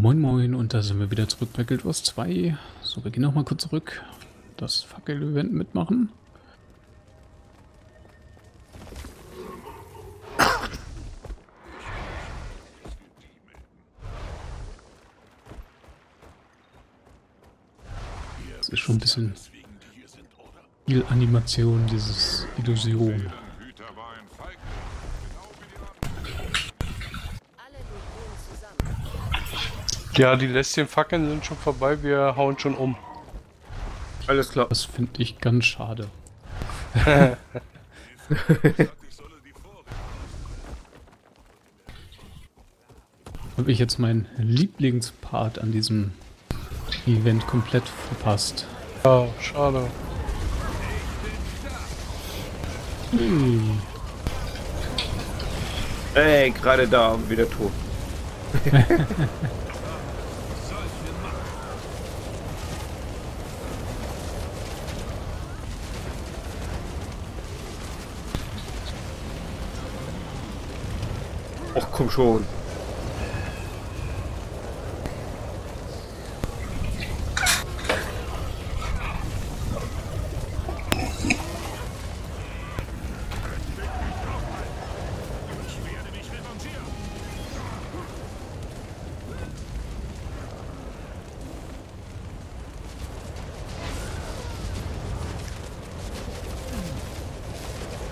Moin Moin und da sind wir wieder zurück bei Guild Wars 2. So, wir gehen noch mal kurz zurück. Das Fackel-Event mitmachen. Das ist schon ein bisschen viel Animation, dieses Illusion. Ja, die lästigen Fackeln sind schon vorbei, wir hauen schon um. Alles klar. Das finde ich ganz schade. Habe ich jetzt meinen Lieblingspart an diesem Event komplett verpasst. Ja, schade. Hm. Ey, gerade da, wieder tot. Och, komm schon.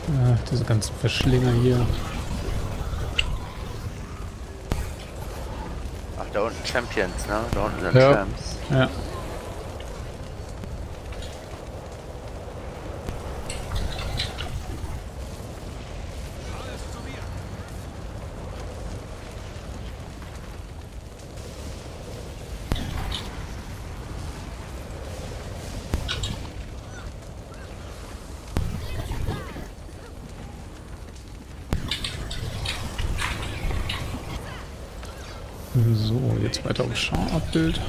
Ja, diese ganzen Verschlinger hier. Da unten Champions, ne? Da unten sind Ja. Champs. Ja. So, jetzt weiter auf Schar-Abbild.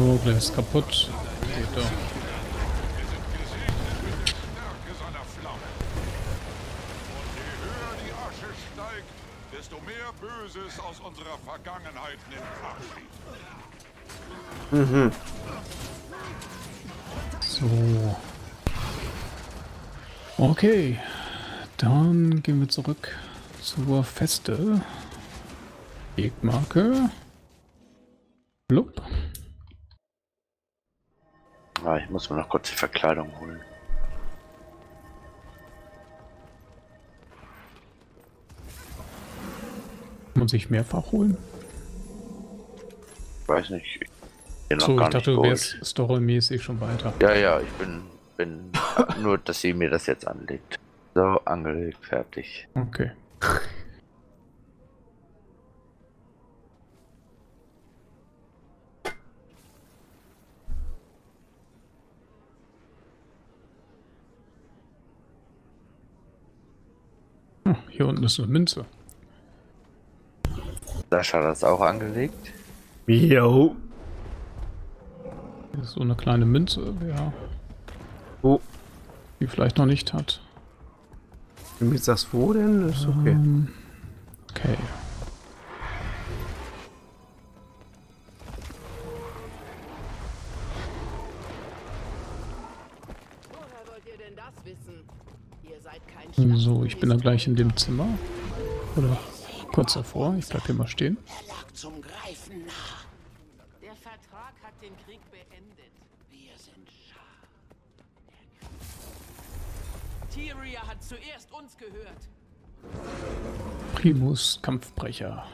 Oh, gleich ist kaputt. Geht doch. Desto mehr Böses aus unserer Vergangenheit nimmt Abschied. So. Okay. Dann gehen wir zurück zur Feste. Wegmarke. Ah, ich muss mir noch kurz die Verkleidung holen. Muss ich mehrfach holen? Weiß nicht. Ich bin noch So, ich gar dachte, nicht du wärst storymäßig schon weiter. Ja, ja, ich bin, bin nur, dass sie mir das jetzt anlegt. So, angelegt, fertig. Okay. Hm, Hier unten ist eine Münze. Sascha hat das auch angelegt. Jo. Hier ist so eine kleine Münze, wer Wo? die vielleicht noch nicht hat. Wenn du jetzt sagst, wo denn? Ist okay. Ähm, So, ich bin da gleich in dem Zimmer. Oder? Kurz davor, ich bleib hier mal stehen. Er lag zum Greifen nah. Der Vertrag hat den Krieg beendet. Wir sind Schar. Tyria hat zuerst uns gehört. Primus Kampfbrecher.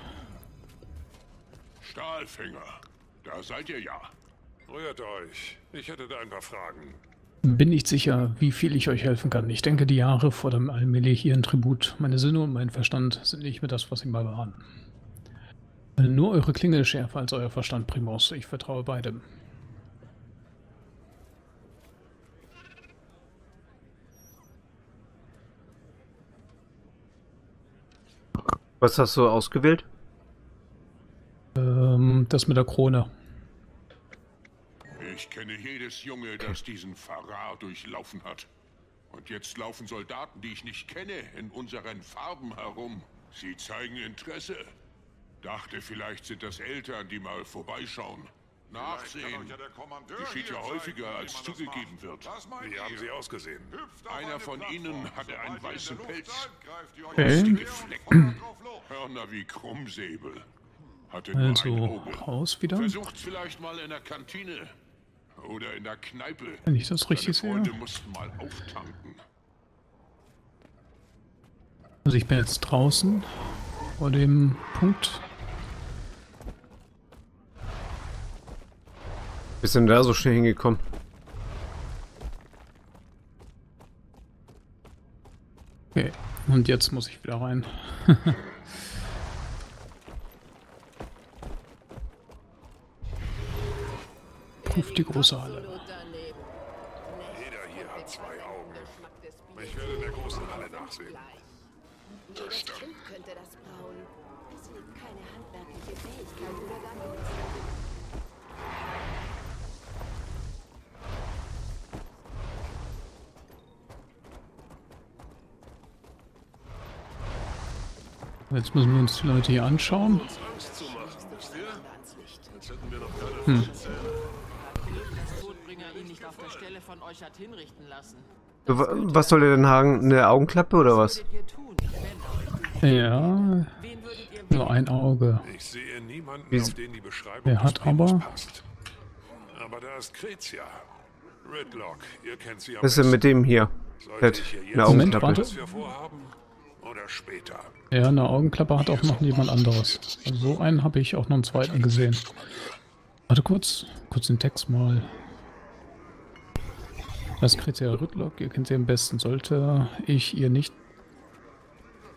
Stahlfinger, da seid ihr ja. Rührt euch. Ich hätte da ein paar Fragen. Bin nicht sicher, wie viel ich euch helfen kann. Ich denke, die Jahre fordern allmählich ihren Tribut. Meine Sinne und mein Verstand sind nicht mehr das, was sie mal waren. Nur eure Klinge ist schärfer als euer Verstand, Primus. Ich vertraue beidem. Was hast du ausgewählt? Ähm, das mit der Krone. Ich kenne jedes Junge, das diesen Verrat durchlaufen hat. Und jetzt laufen Soldaten, die ich nicht kenne, in unseren Farben herum. Sie zeigen Interesse. Dachte, vielleicht sind das Eltern, die mal vorbeischauen. Nachsehen. Geschieht ja häufiger, als zugegeben wird. Wie haben sie ausgesehen? Einer von ihnen hatte einen weißen Pelz. Flecken. Hörner wie Krummsäbel. Hatte nur ein Also, raus wieder. Versucht's vielleicht mal in der Kantine. Oder in der Kneipe. Wenn ich das richtig sehe. Mussten mal auftanken. Also ich bin jetzt draußen vor dem Punkt. Bist denn da so schnell hingekommen? Okay, und jetzt muss ich wieder rein. Puff die große Halle. Jeder hier hat zwei Augen. Ich werde in der großen Halle nachsehen. Kind könnte das brauen. Es liegt keine handwerkliche Fähigkeit oder gar. Jetzt müssen wir uns die Leute hier anschauen. Angst Stelle von euch hat hinrichten lassen. Wa- Was soll er denn haben? Eine Augenklappe oder was? Ja, nur ein Auge. Ich sehe niemanden, Wie- auf den die Beschreibung hat aber- passt. Aber da ist Krezia. Ridlock, ihr kennt sie Was ist denn mit dem hier? Sollte eine jetzt Moment, Augenklappe. warte. Ja, eine Augenklappe hat auch noch jemand anderes. Also so einen habe ich auch noch einen zweiten gesehen. Warte kurz, kurz den Text mal. Das Kriteria Rücklock, ihr kennt sie am besten. Sollte ich ihr nicht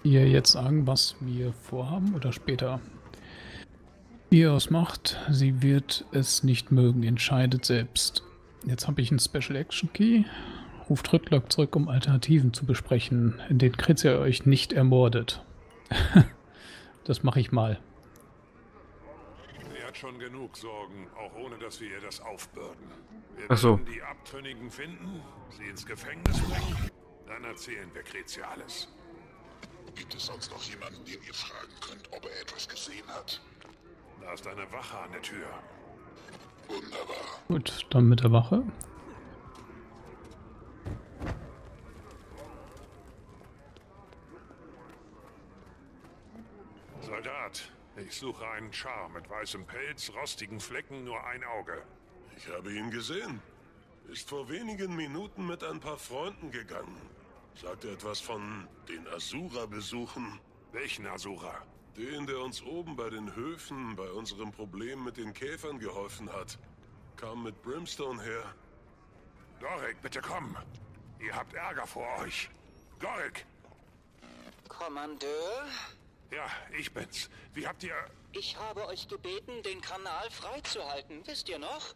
ihr jetzt sagen, was wir vorhaben oder später? Wie ihr es macht, sie wird es nicht mögen, entscheidet selbst. Jetzt habe ich einen Special Action Key. Ruft Rücklock zurück, um Alternativen zu besprechen, in denen Krezia euch nicht ermordet. das mache ich mal. Hat schon genug Sorgen, auch ohne dass wir ihr das aufbürden. Wir Ach so. werden die Abtrünnigen finden, sie ins Gefängnis bringen, dann erzählen wir Krezia alles. Gibt es sonst noch jemanden, den ihr fragen könnt, ob er etwas gesehen hat? Da ist eine Wache an der Tür. Wunderbar. Gut, dann mit der Wache. Ich suche einen Char mit weißem Pelz, rostigen Flecken, nur ein Auge. Ich habe ihn gesehen. Ist vor wenigen Minuten mit ein paar Freunden gegangen. Sagte etwas von den Asura besuchen. Welchen Asura? Den, der uns oben bei den Höfen bei unserem Problem mit den Käfern geholfen hat. Kam mit Brimstone her. Gorik, bitte komm. Ihr habt Ärger vor euch. Gorik! Kommandeur, Ja, ich bin's. Wie habt ihr... ich habe euch gebeten, den Kanal freizuhalten. Wisst ihr noch?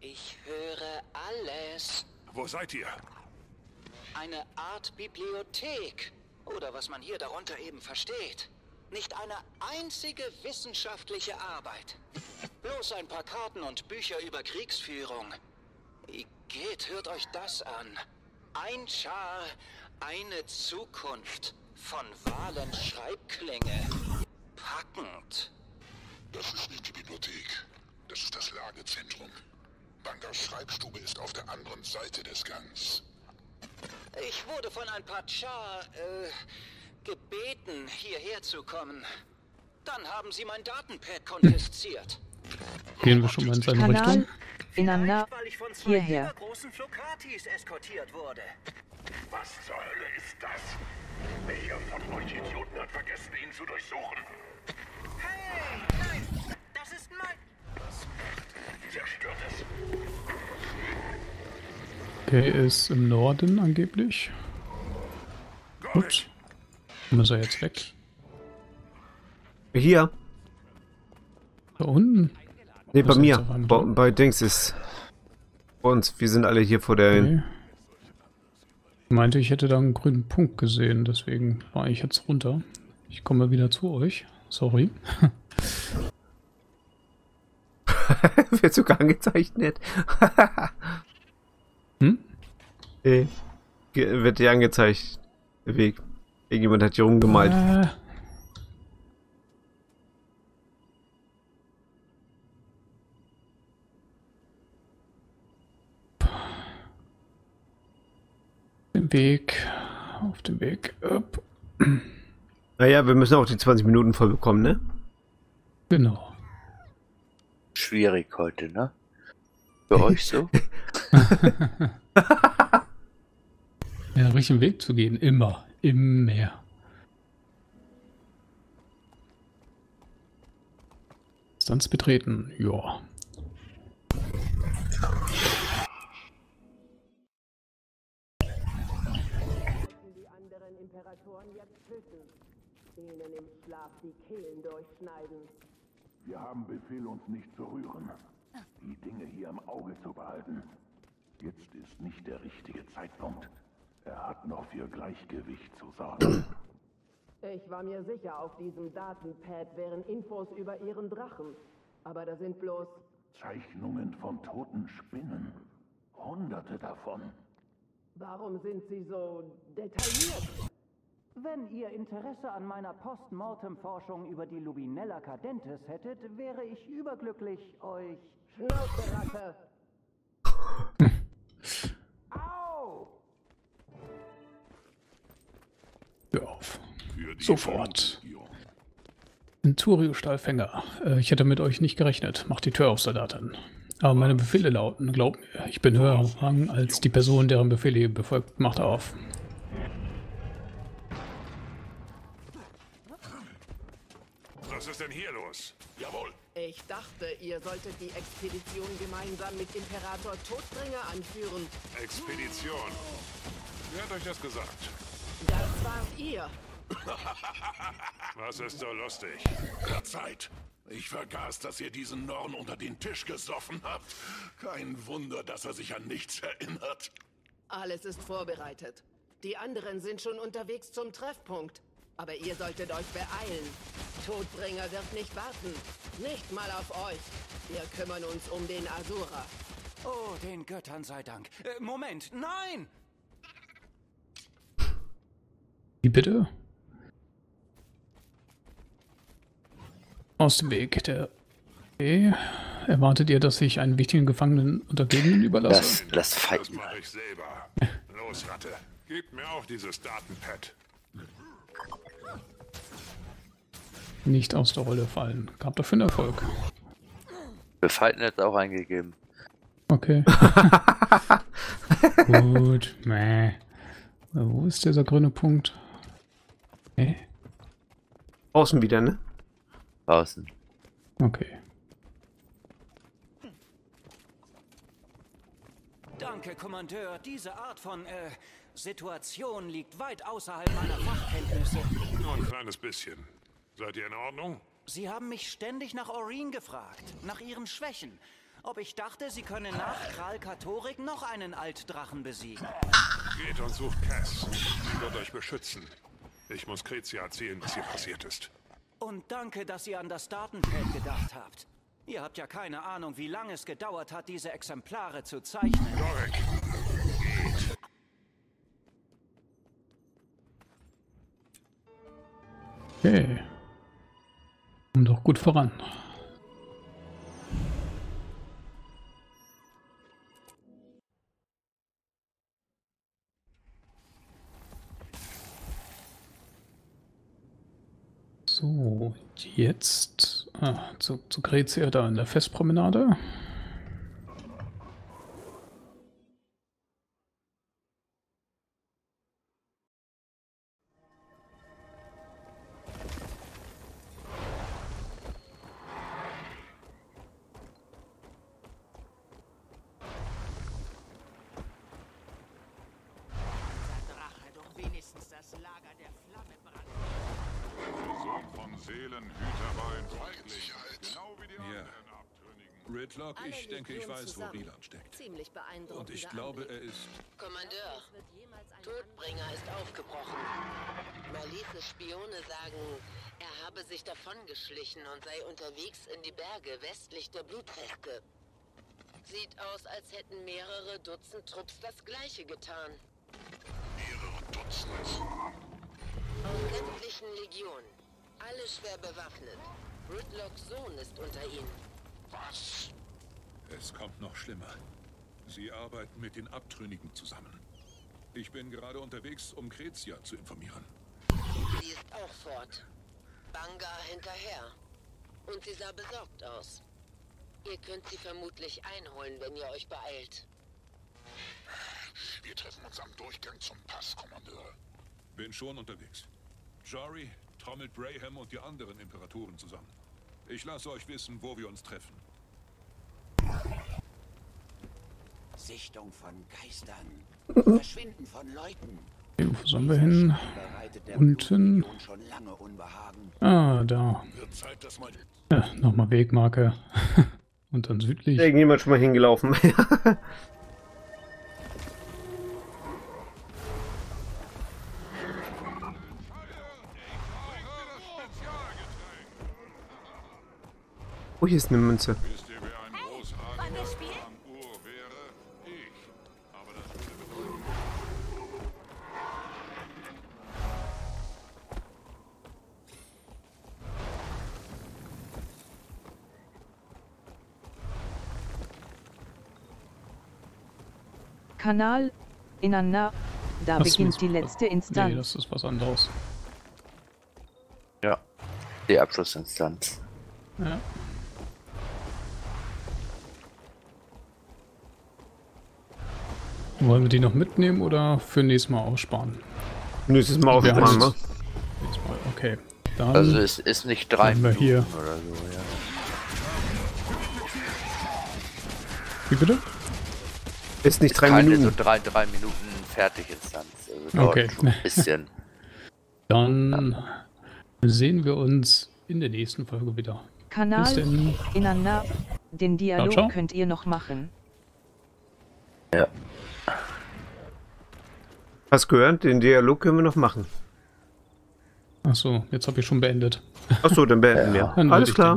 Ich höre alles. Wo seid ihr? Eine Art Bibliothek. Oder was man hier darunter eben versteht. Nicht eine einzige wissenschaftliche Arbeit. Bloß ein paar Karten und Bücher über Kriegsführung. Geht, hört euch das an. Ein Char, eine Zukunft. Von Walens Schreibklinge. Packend. Das ist nicht die Bibliothek. Das ist das Lagezentrum. Bangas Schreibstube ist auf der anderen Seite des Gangs. Ich wurde von ein paar Char, äh, gebeten, hierher zu kommen. Dann haben sie mein Datenpad konfisziert. Gehen wir schon mal in seine Kanal Richtung. Inanda Weil ich von zwei hierher. großen Flokatis eskortiert wurde. Was zur Hölle ist das? Wer von euch Idioten hat vergessen, ihn zu durchsuchen? Hey, nein, das ist mein... Zerstört es. Der ist im Norden angeblich. Ups. Ist er jetzt weg? Hier. Da unten? Nee, bei Was mir. Bei, bei Dings ist. Bei uns. Wir sind alle hier vor der. Okay. Ich meinte, ich hätte da einen grünen Punkt gesehen, deswegen war ich jetzt runter. Ich komme wieder zu euch. Sorry. Wird sogar angezeichnet. Hm? Nee. Ge- Wird dir angezeigt. Weg. Irgendjemand hat hier rumgemalt. Äh. Weg. Auf dem Weg. Up. Naja, wir müssen auch die 20 Minuten voll bekommen, ne? Genau. Schwierig heute, ne? Für euch so? Den richtigen Weg zu gehen. Immer. Immer. Distanz betreten. Ja. Ihnen im Schlaf die Kehlen durchschneiden. Wir haben Befehl, uns nicht zu rühren. Die Dinge hier im Auge zu behalten. Jetzt ist nicht der richtige Zeitpunkt. Er hat noch für Gleichgewicht zu sorgen. Ich war mir sicher, auf diesem Datenpad wären Infos über Ihren Drachen. Aber da sind bloß... Zeichnungen von toten Spinnen. Hunderte davon. Warum sind Sie so detailliert? Wenn ihr Interesse an meiner Postmortem-Forschung über die Lubinella Cadentes hättet, wäre ich überglücklich, euch... Schnauze, Ratte! Au! Hör auf. Sofort. Regierung. Centurio Stahlfänger. Äh, ich hätte mit euch nicht gerechnet. Macht die Tür auf, Soldaten. Aber meine Befehle lauten, glaubt mir, ich bin höher Rang als die Person, deren Befehle ihr befolgt. Macht auf. Ich dachte, ihr solltet die Expedition gemeinsam mit Imperator Todbringer anführen. Expedition. Wer hat euch das gesagt? Das wart ihr. Was ist so lustig? Zeit. Ich vergaß, dass ihr diesen Norn unter den Tisch gesoffen habt. Kein Wunder, dass er sich an nichts erinnert. Alles ist vorbereitet. Die anderen sind schon unterwegs zum Treffpunkt. Aber ihr solltet euch beeilen. Todbringer wird nicht warten. Nicht mal auf euch. Wir kümmern uns um den Asura. Oh, den Göttern sei Dank. Äh, Moment, nein! Wie bitte? Aus dem Weg. Der. Okay. Erwartet ihr, dass ich einen wichtigen Gefangenen Untergebenen überlasse? Lass, lass Das fighten. mache ich selber. Los, Ratte. Gebt mir auch dieses Datenpad. Nicht aus der Rolle fallen. Gab dafür einen Erfolg. Wir fighten jetzt auch eingegeben. Okay. Gut. Mäh. Wo ist dieser grüne Punkt? Okay. Außen wieder, ne? Draußen. Okay. Danke, Kommandeur. Diese Art von, äh, Situation liegt weit außerhalb meiner Fachkenntnisse. Nur ein kleines bisschen. Seid ihr in Ordnung? Sie haben mich ständig nach Oreen gefragt, nach ihren Schwächen. Ob ich dachte, sie könne nach Kral Katorik noch einen Altdrachen besiegen. Geht und sucht Cass. Sie wird euch beschützen. Ich muss Krezia erzählen, was hier passiert ist. Und danke, dass ihr an das Datenpad gedacht habt. Ihr habt ja keine Ahnung, wie lange es gedauert hat, diese Exemplare zu zeichnen. Dorek, Okay. Kommt doch gut voran. So, jetzt ah, zu, zu Grezia da in der Festpromenade. Das Lager der Flamme brannte. Der Sohn von Seelenhüter war ein Feigling, genau wie die Ja. anderen Abtrünnigen. Ridlock, ich Alle denke, ich weiß, wo zusammen. Rieland steckt. Ziemlich beeindruckend. Und ich glaube, er ist... Kommandeur, Todbringer ist aufgebrochen. Malise Spione sagen, er habe sich davongeschlichen und sei unterwegs in die Berge westlich der Blutreske. Sieht aus, als hätten mehrere Dutzend Trupps das gleiche getan. Aus sämtlichen Legionen. Alle schwer bewaffnet. Ridlocks Sohn ist unter ihnen. Was? Es kommt noch schlimmer. Sie arbeiten mit den Abtrünnigen zusammen. Ich bin gerade unterwegs, um Krezia zu informieren. Sie ist auch fort. Banga hinterher. Und sie sah besorgt aus. Ihr könnt sie vermutlich einholen, wenn ihr euch beeilt. Wir treffen uns am Durchgang zum Pass, Kommandeur. Bin schon unterwegs. Jory trommelt Braham und die anderen Imperatoren zusammen. Ich lasse euch wissen, wo wir uns treffen. Sichtung von Geistern. Verschwinden von Leuten. Okay, wo sollen wir hin? Unten. Blutlegion schon lange Unbehagen. Ah, da. Ja, nochmal Wegmarke. Und dann südlich. Ist irgendjemand schon mal hingelaufen? oh, hier ist eine Münze. Wisst ihr, wer ein großartiger Ur wäre? Ich. Aber das würde bedeuten... Kanal Inanna. Da Das beginnt die letzte Nee, Instanz. das ist was anderes. Ja. Die Abschlussinstanz. Ja. Wollen wir die noch mitnehmen oder für nächstes Mal aussparen? Nächstes Mal aufmachen, heißt- ne? Nächstes Mal, okay. Dann Also es ist nicht drei Minuten hier. oder so, ja. Wie bitte? Ist nicht drei Keine Minuten. so drei, drei Minuten Fertiginstanz. Also Okay. ein bisschen. Dann sehen wir uns in der nächsten Folge wieder. Bis Kanal. Inanna. Den Dialog ciao. könnt ihr noch machen. Ja. Hast gehört? Den Dialog können wir noch machen. Achso, jetzt habe ich schon beendet. Achso, dann beenden Ja. wir. Dann Alles klar.